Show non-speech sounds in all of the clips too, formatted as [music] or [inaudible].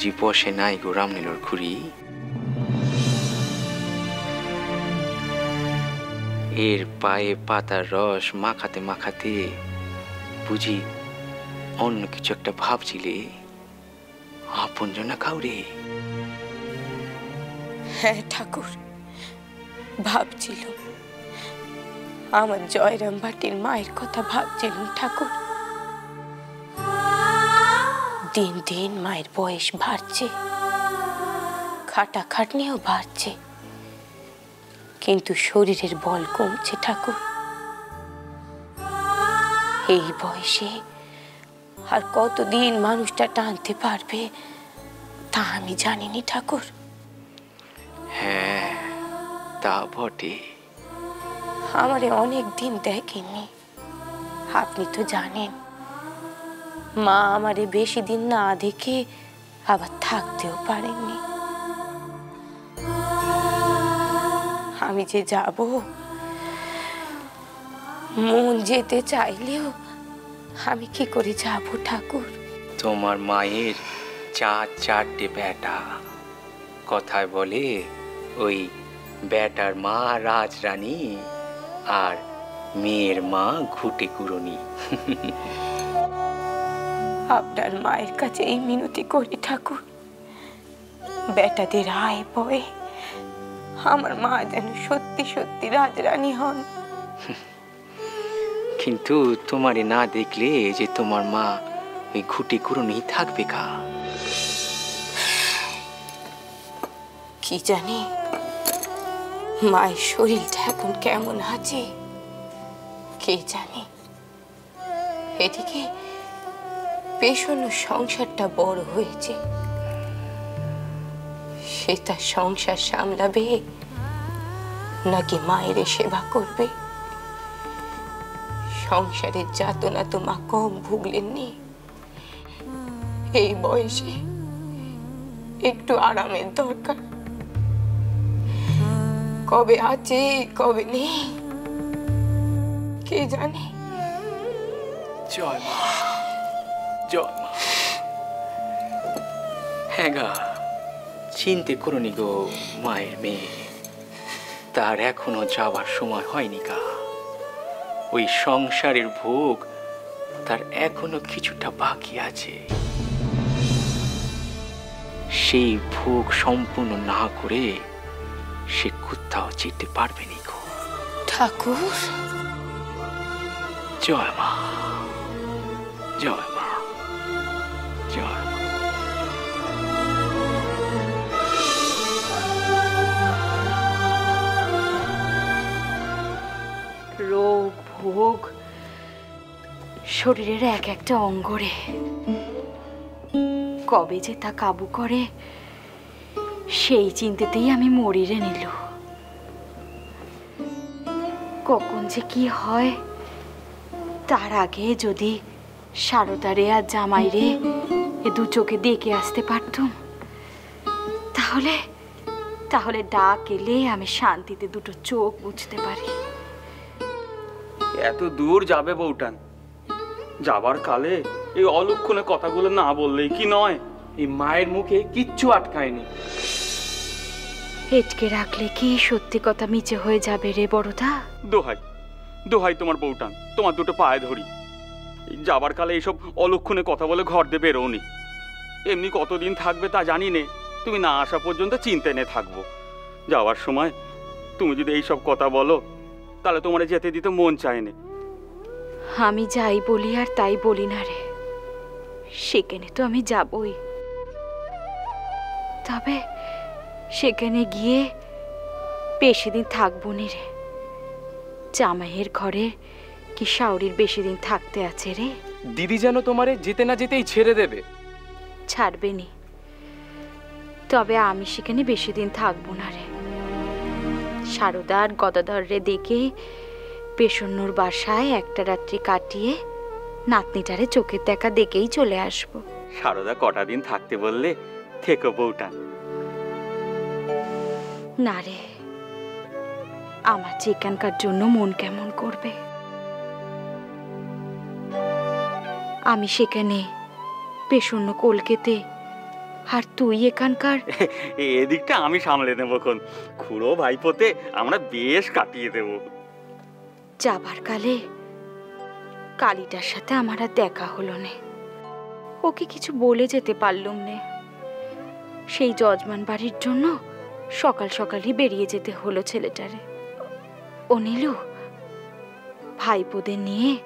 বুঝি বসে নাই গো রামনীলর খুড়ি। এর পায়ে পাতার রস মাখাতে মাখাতে বুঝি অন্য কিছু একটা ভাবছিলে। আপন জনা খাওরে হ্যাঁ ঠাকুর ভাবছিল আমার জয়রাম ভাটির মায়ের কথা ভাবছিলাম ঠাকুর। দিন দিন মায়ের বয়স বাড়ছে খাটা খাটনিও বাড়ছে কিন্তু শরীরের বল কমছে ঠাকুর। এই বয়সে আর কতদিন মানুষটা টানতে পারবে তা আমি জানিনি ঠাকুর। হ্যাঁ তা বটে। আমারে অনেক দিন দেখেননি আপনি তো জানেন। মা আমারে বেশি দিন না দেখে আবার থাকতেও পারেননি। আমি যে যাব, মন যেতে চাইলেও আমি কি করে যাব ঠাকুর? তোমার মায়ের চার চারটে বেটা কথায় বলে ওই বেটার মা রাজরানী আর মেয়ের মা ঘুটে কুড়নি। [laughs] আপনার মায়ের কাছে এই মিনতি করি ঠাকুর বেটাদের আয় বয়ে আমার মা যেন সত্যি সত্যি রাজরানী হন। কিন্তু তোমারে না দেখলে যে তোমার মা ওই ঘুটে কুড়নি থাকবে কা? কি জানি মায়ের শরীরটা এখন কেমন আছে কে জানে। এদিকে পেশন সংসারটা বড় হয়েছে। সে তার সংসার সামলাবে নাকি মায়ের সেবা করবে? সংসারের যাতনা তো মা কম ভুগলেননি। এই বয়সে একটু আরামের দরকার। কবে আছে, কবে নেই, কে জানে? জয় মা। জয় মা হ্যাঁ গা চিনতে করনি গো মায়ের মেয়ে। তার এখনও যাবার সময় হয়নি গা। ওই সংসারের ভোগ তার এখনও কিছুটা বাকি আছে। সেই ভোগ সম্পূর্ণ না করে সে কোথাও যেতে পারবে নি গো। ঠাকুর। জয় মা জয় মা। রোগ, ভোগ, শরীরের এক একটা অঙ্গরে। কবে যে তা কাবু করে, সেই চিন্তাতেই আমি মরিরে নিল। কখন যে কি হয়, তার আগে যদি সারদারে আর জামাইরে এ দু চোখে দেখে আসতে পারতুম, তাহলে তাহলে ডাক এলে আমি শান্তিতে দুটো চোখ বুঝতে পারি। এত দূর যাবে বউটান? যাবার কালে এই অলক্ষণে কথাগুলো না বললেই কি নয়? এই মায়ের মুখে কিচ্ছু আটকায়নি। হেটকে রাখলে কি সত্যি কথা মিচে হয়ে যাবে রে বড়দা? দোহাই দোহাই তোমার বউটান তোমার দুটো পায়ে ধরি। যাবার কালে এইসব অলক্ষণে কথা বলে ঘর দিয়ে বেরোনি এমনি কতদিন থাকবে তা জানি নে তুমি না আসা পর্যন্ত চিন্তা নিয়ে থাকব। যাওয়ার সময় তুমি যদি এইসব কথা বলো তাহলে তোমার যেতে দিতে মন চায় না আমি যাই বলি আর তাই বলি না রে। সেখানে তো আমি যাবই। তবে সেখানে গিয়ে বেশি দিন থাকব নি রে। জামাইয়ের ঘরে কি শাওরির বেশি দিন থাকতে আছে রে? দিদি যেন তোমারে যেতে না যেতেই ছেড়ে দেবে। ছাড়বে নি। তবে আমি সেখানে বেশি দিন থাকব না রে। সারদার গদাধর রে দেখে পেশন্নর বাসায় একটা রাত্রি কাটিয়ে নাতনিটারে চোখের দেখা দেখেই চলে আসব। সারদা কটা দিন থাকতে বললে থেকো বউটা। না রে আমার যে এখানকার জন্য মন কেমন করবে? আমি সেখানে পেশন্য কলকেতে আর তুই এখানকার? [laughs] এদিকটা আমি সামলে নেব খন খুড়ো ভাইপোতে আমরা বেশ কাটিয়ে দেবো। যাবার কালে কালীটার সাথে আমার আর দেখা হলো না। ওকে কিছু বলে যেতে পারলুম নে। সেই যজমান বাড়ির জন্য সকাল সকালই বেরিয়ে যেতে হলো ছেলেটারে। ও নীলু ভাইপোদের নিয়ে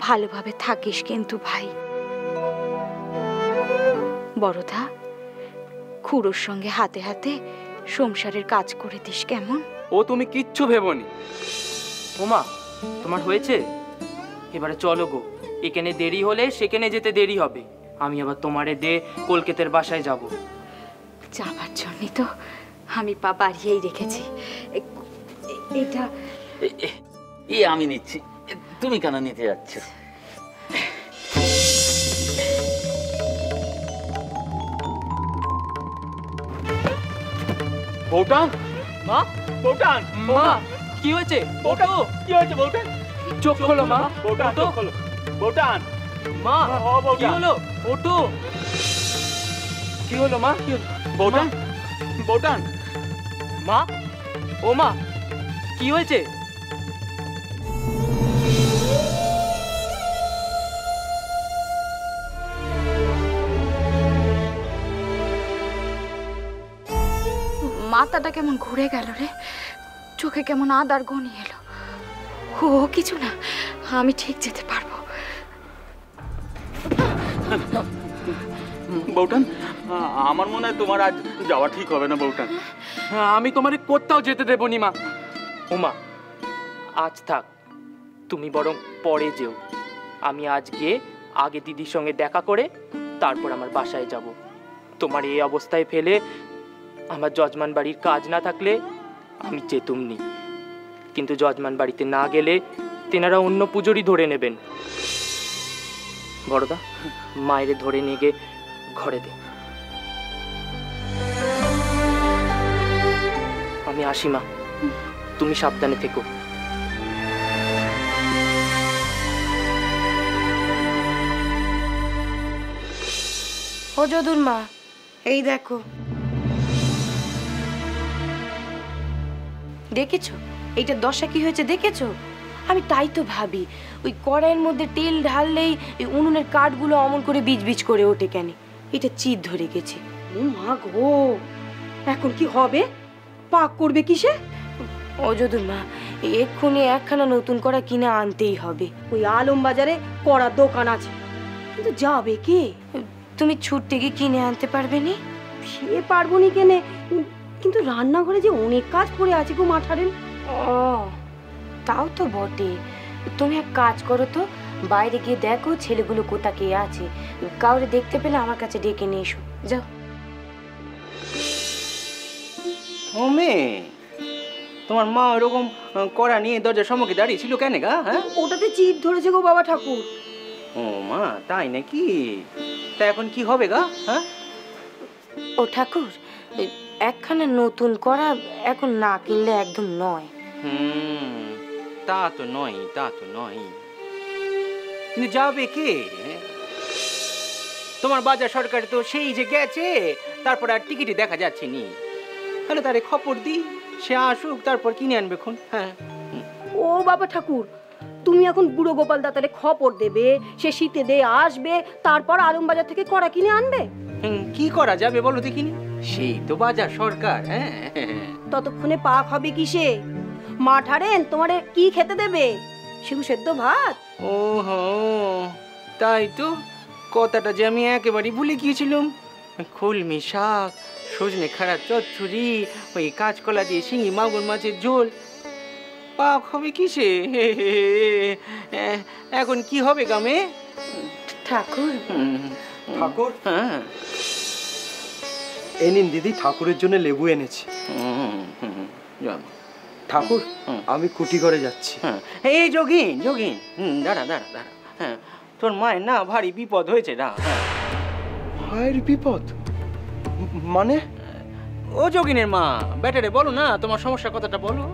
ভালোভাবে থাকিস কিন্তু ভাই। বড়দা খুড়োর সঙ্গে হাতে হাতে সংসারের কাজ করে দিস কেমন? ও তুমি কিচ্ছু ভেবনি। ওমা তোমার হয়েছে? এবারে চলো গো এখানে দেরি হলে সেখানে যেতে দেরি হবে। আমি আবার তোমারে দে কলকাতার বাসায় যাব। যাবার জন্যই তো আমি পা বাড়িয়েই রেখেছি। এটা এ আমি নিচ্ছি। তুমি কেন নিতে যাচ্ছ? বৌটান মা? বৌটান মা কি হয়েছে? ওঠো কি হয়েছে বৌটান চোখ খোলো মা। ওঠো। চোখ খোলো। বৌটান মা কি হলো? ওঠো কি হলো মা? কি? বৌটান বৌটান মা? ও মা কি হয়েছে? মাথাটা কেমন ঘুরে গেল রে? চোখে কেমন আদার গনি এলো। ও কিছু না আমি ঠিক যেতে পারব। বৌটান আমার মনে হয় তোমার আজ যাওয়া ঠিক হবে না বৌটান হ্যাঁ, আমি তোমারে কোথাও যেতে দেবো নি মা। ওমা আজ থাক তুমি বরং পরে যেও। আমি আজ গিয়ে আগে দিদির সঙ্গে দেখা করে তারপর আমার বাসায় যাব। তোমার এই অবস্থায় ফেলে আমার যজমান বাড়ির কাজ না থাকলে আমি যেতুম নি। কিন্তু যজমান বাড়িতে না গেলে তেনারা অন্য পুজোরই ধরে নেবেন। বড়দা, মায়ের ধরে নিয়ে গিয়ে ঘরে দে। আমি আসি, মা। তুমি সাবধানে থেকো। ও যদুর মা, এই দেখো। দেখেছ? এইটা দশা কি হয়েছে দেখেছ? আমি তাই তো ভাবি ওই কড়াইয়ের মধ্যে তেল ঢাললেই এই উনুনের কাঠগুলো অমন করে বীজ বীজ করে ওঠে কেন? এটা চিত ধরে গেছে। ও মা গো! এখন কি হবে? পাক করবে কিসে? ও যদুর মা এক্ষুনি একখানা নতুন করা কিনে আনতেই হবে। ওই আলম বাজারে কড়া দোকান আছে। কিন্তু যাবে কে? তুমি ছুটতে গিয়ে কিনে আনতে পারবে নি? সে পারব নি কেনে? কিন্তু রান্নাঘরে যে অনেক কাজ পড়ে আছে গো মাঠারেন। ও তাও তো বটে। তুমি এক কাজ করো তো বাইরে গিয়ে দেখো ছেলেগুলো কোথা কে আছে। কাউরে দেখতে পেলে আমার কাছে ডেকে নিয়ে এসো। যাও। ও মেয়ে তোমার মা ওরকম কড়া নিয়ে দরজার সম্মুখে দাঁড়িয়ে ছিল কেন গা হ্যাঁ? ওটাতে চিট ধরেছে গো বাবা ঠাকুর। ও মা তাই নাকি? তা এখন কি হবে গা হ্যাঁ? ও ঠাকুর একখানা নতুন করা এখন না কিনলে একদম নয়। হুম তা তো নয় তা তো নয়। কিন্তু যাবে কে? তোমার বাজার সরকার তো সেই যে গেছে তারপর আর টিকিটই দেখা যাচ্ছে নি। তাহলে তারে খবর দি সে আসুক তারপর কিনে আনবে খন হ্যাঁ। ও বাবা ঠাকুর তুমি এখন বুড়ো গোপাল দাতারে খবর দেবে সে শীতে দিয়ে আসবে তারপর আলম বাজার থেকে কড়া কিনে আনবে? হুম, কি করা যাবে বলো দেখিনি? সেই তো বাজার সরকার হ্যাঁ? ততক্ষণে পাক হবে কিসে? মাঠারেন তোমারে কি খেতে দেবে? শিশু সেদ্ধ ভাত? ও হো তাই তো। কথাটা যে আমি একেবারেই ভুলে গিয়েছিলাম। কলমি শাক সজনে খাড়া চচ্চড়ি ওই কাঁচকলা দিয়ে শিঙি মাগুর মাছের ঝোল। পাক হবে কিসে। এখন কি হবে গামে ঠাকুর। ঠাকুর? হ্যাঁ। এই নিন দিদি ঠাকুরের জন্য লেবু এনেছি। হুম, হুম, যাও। ঠাকুর আমি কুটি করে যাচ্ছি। হ্যাঁ এই যোগিন যোগিন। হুম দাঁড়া দাঁড়া দাঁড়া। হ্যাঁ তোর মায়ের না ভারী বিপদ হয়েছে না হ্যাঁ। ভাইয়ের বিপদ? মানে? ও যোগিনের মা ব্যাটারে বলো না তোমার সমস্যার কথাটা বলো।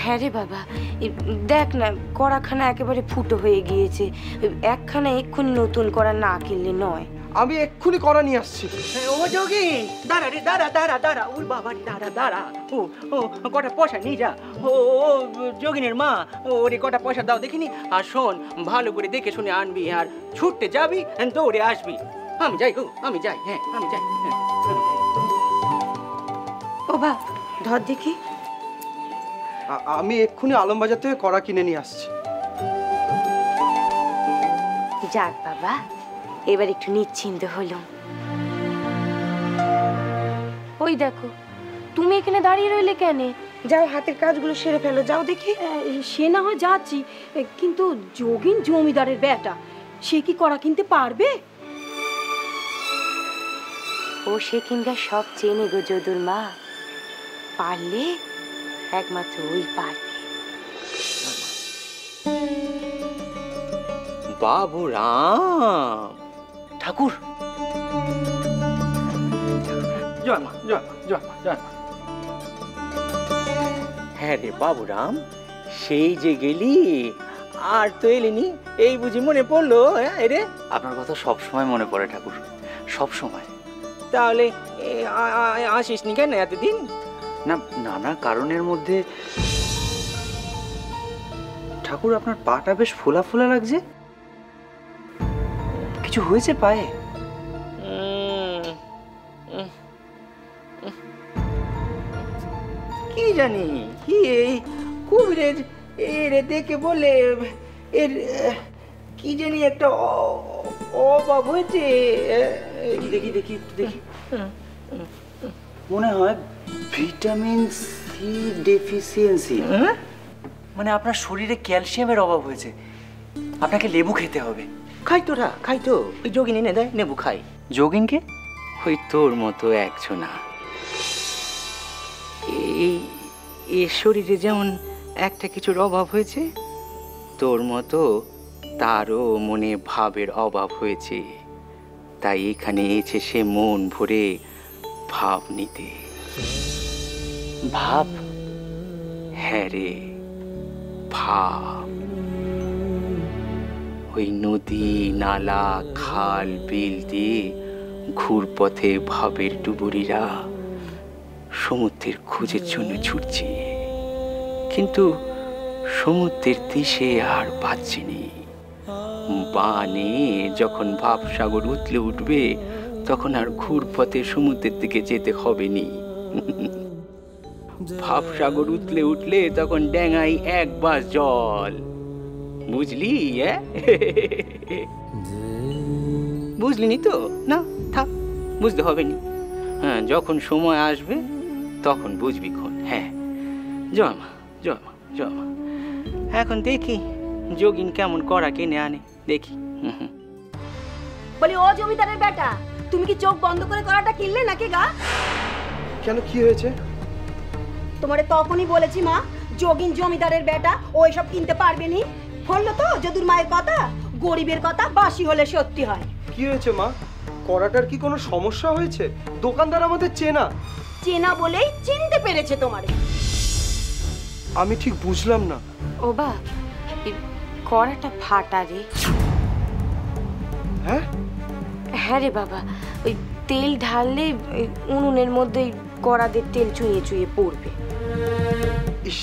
হ্যাঁ রে বাবা দেখ না কড়াখানা একেবারে ফুটো হয়ে গিয়েছে। একখানা এক্ষুনি নতুন করা না কিনলে নয়। আমি এক্ষুনি করা নিয়ে আসছি। ও যোগী দাঁড়া রে দাঁড়া দাঁড়া দাঁড়া ওর বাবা রে দাঁড়া দাঁড়া। ও ও কটা পয়সা নিয়ে যা। ও ও যোগিনের মা ওরে কটা পয়সা দাও দেখিনি। আর শোন ভালো করে দেখে শুনে আনবি আর ছুটতে যাবি দৌড়ে আসবি। আমি যাই গো আমি যাই হ্যাঁ আমি যাই হ্যাঁ। ও বা ধর দেখি। আমি এক্ষুনি আলমবাজার থেকে কড়া কিনে নিয়ে আসছি। যাক বাবা। এবার একটু নিশ্চিন্ত হলাম। ওই দেখো তুমি এখানে দাঁড়িয়ে রইলে কেন? যাও হাতের কাজগুলো সেরে ফেলো যাও দেখি। সে না হয় যাচ্ছি কিন্তু যোগিন জমিদারের বেটা সে কি করা কিনতে পারবে? ও সে কিনগা সব চেনে গো যদুর মা। পারলে একমাত্র ওই পারবে। বাবু রাম ঠাকুর। জয় মা জয় মা জয় মা জয় মা। হ্যাঁ রে বাবু রাম সেই যে গেলি আর তো এলিনি এই বুঝি মনে পড়ল হ্যাঁ রে? আপনার কথা সব সময় মনে পড়ে ঠাকুর সব সময়। তাহলে আসিস নি কেন এতদিন? না নানা কারণের মধ্যে ঠাকুর আপনার পাটা বেশ ফোলা ফোলা লাগছে। কিছু হয়েছে পায়ে। কি জানি কি এই কুবিরের এর দেখে বলে এর কি জানি একটা অ- অভাব হয়েছে। দেখি দেখি দেখি। মনে হয় ভিটামিন সি ডেফিসিয়েন্সি। হ্যাঁ? মানে আপনার শরীরে ক্যালসিয়ামের অভাব হয়েছে। আপনাকে লেবু খেতে হবে। খাই তোরা খাই তো ওই যোগিন এনে দেয় নেবু খাই। যোগিনকে? ওই তোর মতো একজনা এই, এ শরীরে যেমন একটা কিছুর অভাব হয়েছে, তোর মতো তারও মনে ভাবের অভাব হয়েছে। তাই এখানে এসে সে মন ভরে ভাব নিতে। ভাব? হ্যাঁ রে, ভাব। ওই নদী, নালা, খাল, বিল দিয়ে ঘুরপথে ভাবের ডুবুরিরা সমুদ্রের খোঁজের জন্য ছুটছে। কিন্তু সমুদ্রের দিশে আর পাচ্ছিনি বানে যখন ভাবসাগর উতলে উঠবে, তখন আর ঘুরপথে সমুদ্রের দিকে যেতে হবে নি। ভাবসাগর উতলে উঠলে তখন ড্যাঙাই এক বাস জল। বুঝলি বুঝলি নি তো? না থাক বুঝতে হবে নি হ্যাঁ যখন সময় আসবে তখন বুঝবি খন। হ্যাঁ। জয় মা জয় মা জয় মা। এখন দেখি যোগিন কেমন করা কিনে আনে। দেখি বলি ও জমিদারের বেটা তুমি কি চোখ বন্ধ করে করাটা কিনলে নাকি গা? কেন কি হয়েছে? তোমারে তখনই বলেছি মা যোগিন জমিদারের বেটা ও এসব কিনতে পারবে নি। বলল তো যদুর মায়ের কথা গরিবের কথা বাসি হলে সত্যি হয়। কি হয়েছে মা? কড়াটার কি কোনো সমস্যা হয়েছে? দোকানদার আমাদের চেনা। চেনা বলেই চিনতে পেরেছে তোমারে। আমি ঠিক বুঝলাম না। ও বা এই কড়াটা ফাটা রে। হ্যাঁ? হ্যাঁ রে বাবা ওই তেল ঢাললে উনুনের মধ্যে কড়াদের তেল চুইয়ে চুইয়ে পড়বে। ইস।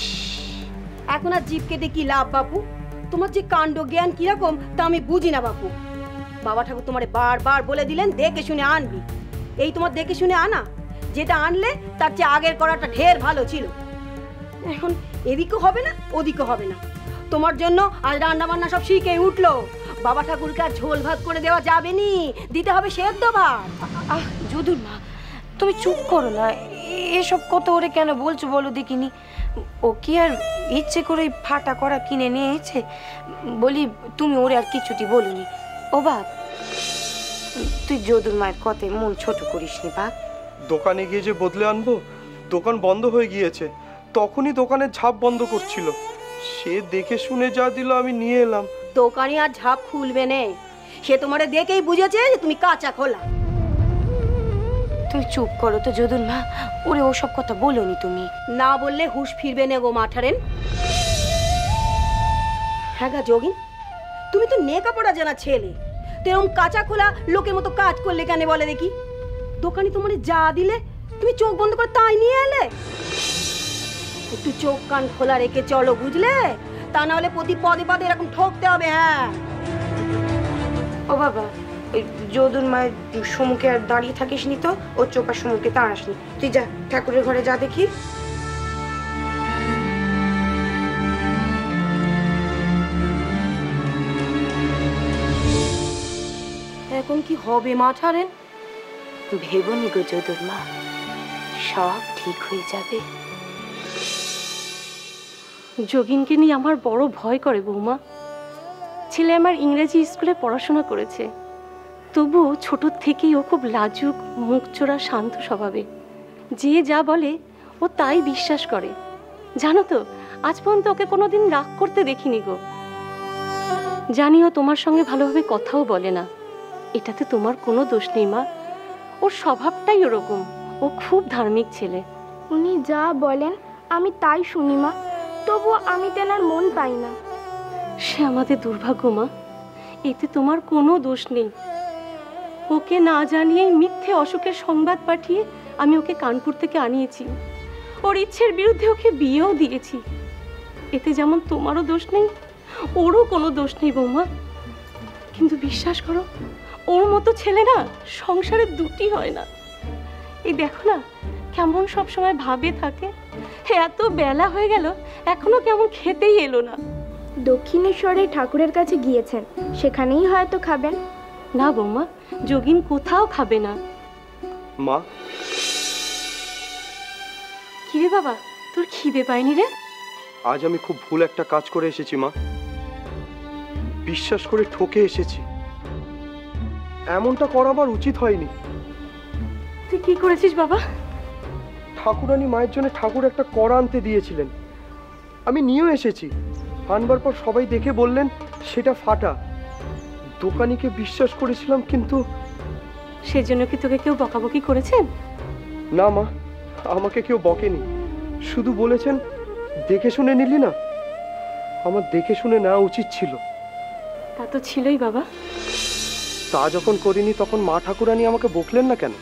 এখন আর জিপ কেটে কি লাভ বাপু? তোমার যে কাণ্ড জ্ঞান কীরকম, তা আমি বুঝি না বাপু। বাবা ঠাকুর তোমারে বারবার বলে দিলেন, দেখে শুনে আনবি। এই তোমার দেখে শুনে আনা। যেটা আনলে, তার চেয়ে আগের করাটা ঢের ভালো ছিল। এখন এদিকও হবে না ওদিকও হবে না। তোমার জন্য আজ রান্না বান্না সব শিখে উঠল। বাবা ঠাকুরকে আর ঝোল ভাত করে দেওয়া যাবে নি। দিতে হবে সেদ্ধ ভাত। আহ, যদুর মা, তুমি চুপ করো না। এসব কত ওরে কেন বলছো বলো দেখিনি। ও কি আর ইচ্ছে করে ফাটা করা কিনে নিয়েছে? বলি তুমি ওরে আর কিছুটি বলিনি। ও বাপ তুই যদুর মায়ের কথায় মন ছোট করিস নি বাপ। দোকানে গিয়ে যে বদলে আনব দোকান বন্ধ হয়ে গিয়েছে। তখনই দোকানের ঝাপ বন্ধ করছিল। সে দেখে শুনে যা দিল আমি নিয়ে এলাম। দোকানি আর ঝাপ খুলবে নে। সে তোমারে দেখেই বুঝেছে যে তুমি কাঁচা খোলা। তুমি চুপ করো তো যদুন মা। ওরে ওসব কথা বলোনি তুমি। না বললে হুঁশ ফিরবে না গো মাঠারেন। হ্যাঁ গা যোগিন তুমি তো নেকাপড়া জানা ছেলে। তো এরকম কাঁচা খোলা লোকের মতো কাজ করলে কেন বলে দেখি? দোকানি তোমার যা দিলে তুমি চোখ বন্ধ করে তাই নিয়ে এলে। একটু চোখ কান খোলা রেখে চলো বুঝলে? তা না হলে প্রতি পদে পদে এরকম ঠকতে হবে হ্যাঁ। ও বাবা ওই যদুর মায়ের সম্মুখে আর দাঁড়িয়ে থাকিস নি তো ও চোপার সম্মুখে দাঁড়াস নি। তুই যা ঠাকুরের ঘরে যা দেখি। এখন কি হবে মা ছাড়েন ভেবনি গো যদুর মা সব ঠিক হয়ে যাবে। যোগিনকে নিয়ে আমার বড় ভয় করে বৌমা। ছেলে আমার ইংরেজি স্কুলে পড়াশোনা করেছে। তবু ছোট থেকেই ও খুব লাজুক মুখচোরা শান্ত স্বভাবে যে যা বলে ও তাই বিশ্বাস করে। জানো তো আজ পর্যন্ত ওকে কোনোদিন রাগ করতে দেখিনি গো। জানিও তোমার সঙ্গে ভালোভাবে কথাও বলে না। এটাতে তোমার কোনো দোষ নেই মা। ওর স্বভাবটাই ওরকম। ও খুব ধার্মিক ছেলে। উনি যা বলেন আমি তাই শুনি মা। তবু আমি তেনার মন পাই না। সে আমাদের দুর্ভাগ্য মা। এতে তোমার কোনো দোষ নেই। ওকে না জানিয়ে মিথ্যে অসুখের সংবাদ পাঠিয়ে আমি ওকে কানপুর থেকে আনিয়েছি। ওর ইচ্ছের বিরুদ্ধে ওকে বিয়েও দিয়েছি। এতে যেমন তোমারও দোষ নেই, ওরও কোনো দোষ নেই বৌমা। কিন্তু বিশ্বাস করো, ওর মতো ছেলে না সংসারে দুটি হয় না। এই দেখো না, কেমন সব সময় ভাবে থাকে। এত বেলা হয়ে গেল, এখনও কেমন খেতেই এলো না। দক্ষিণেশ্বরে ঠাকুরের কাছে গিয়েছেন, সেখানেই হয়তো খাবেন। না বৌমা যোগিন কোথাও খাবে না। মা? কিরে বাবা তোর খিদে পায়নি রে? আজ আমি খুব ভুল একটা কাজ করে এসেছি মা। বিশ্বাস করে ঠকে এসেছি। এমনটা করা আমার উচিত হয়নি। তুই কি করেছিস বাবা? ঠাকুরানী মায়ের জন্য ঠাকুর একটা কড়া আনতে দিয়েছিলেন। আমি নিয়েও এসেছি। আনবার পর সবাই দেখে বললেন সেটা ফাটা। দোকানিকে বিশ্বাস করেছিলাম কিন্তু সেজন্য কি তোকে কেউ বকাবকি করেছেন? না মা আমাকে কেউ বকেনি। শুধু বলেছেন দেখে শুনে নিলি না? আমার দেখে শুনে নেওয়া উচিত ছিল। তা তো ছিলই বাবা। তা যখন করিনি তখন মা ঠাকুরানি আমাকে বকলেন না কেন?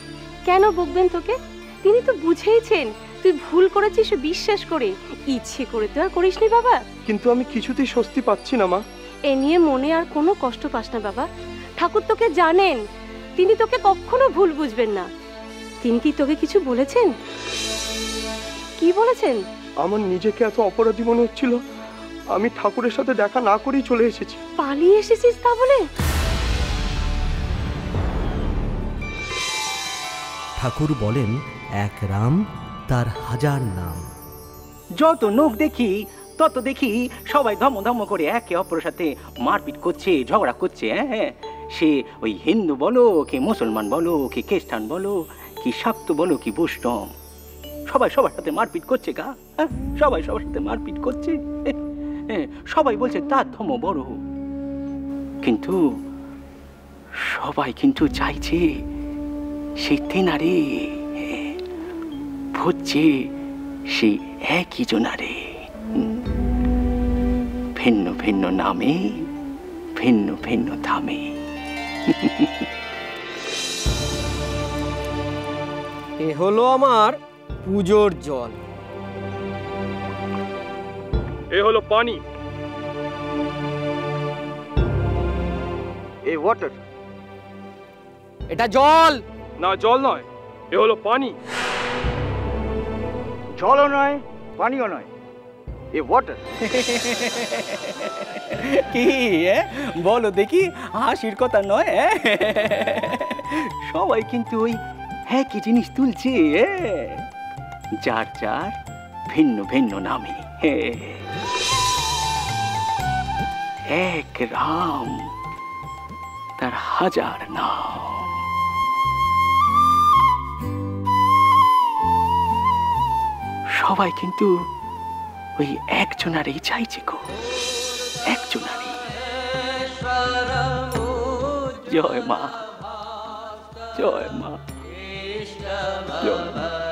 কেন বকবেন তোকে? তিনি তো বুঝেইছেন তুই ভুল করেছিস বিশ্বাস করে। ইচ্ছে করে তো আর করিসনি বাবা। কিন্তু আমি কিছুতেই স্বস্তি পাচ্ছি না মা। এ নিয়ে মনে আর কোনো কষ্ট পাস না বাবা। ঠাকুর তোকে জানেন তিনি তোকে কখনো ভুল বুঝবেন না। তিনি কি তোকে কিছু বলেছেন? কি বলেছেন? আমার নিজেকে এত অপরাধী মনে হচ্ছিল আমি ঠাকুরের সাথে দেখা না করেই চলে এসেছি। পালিয়ে এসেছিস তা বলে ঠাকুর বলেন এক রাম তার হাজার নাম। যত নোক দেখি তত দেখি সবাই ধম ধম করে একে অপরের সাথে মারপিট করছে ঝগড়া করছে হ্যাঁ হ্যাঁ। সে ওই হিন্দু বলো কি মুসলমান বলো কি খ্রিস্টান বলো কি শাক্ত বলো কি বৈষ্ণব। সবাই সবার সাথে মারপিট করছে গা। হ্যাঁ, সবাই সবার সাথে মারপিট করছে। হ্যাঁ, সবাই বলছে তার ধর্ম বড়। কিন্তু সবাই কিন্তু চাইছে সেই তেনারে হ্যাঁ, ভুজছে সেই একই জনারে। ভিন্ন ভিন্ন নামে ভিন্ন ভিন্ন ধামে। এ হলো আমার পুজোর জল। এ হলো পানি। এ ওয়াটার এটা জল। না জল নয়। এ হলো পানি। জলও নয় পানিও নয়। এ ওয়াটার কি? বলো দেখি, হাসির কথা নয় সবাই কিন্তু ওই হ্যাঁ কি জিনিস তুলছে যার যার ভিন্ন ভিন্ন নামে। এক রাম, তার হাজার নাম সবাই কিন্তু ওই একজনারই চাইছে গো একজনারই জয় মা জয় মা জয় মা।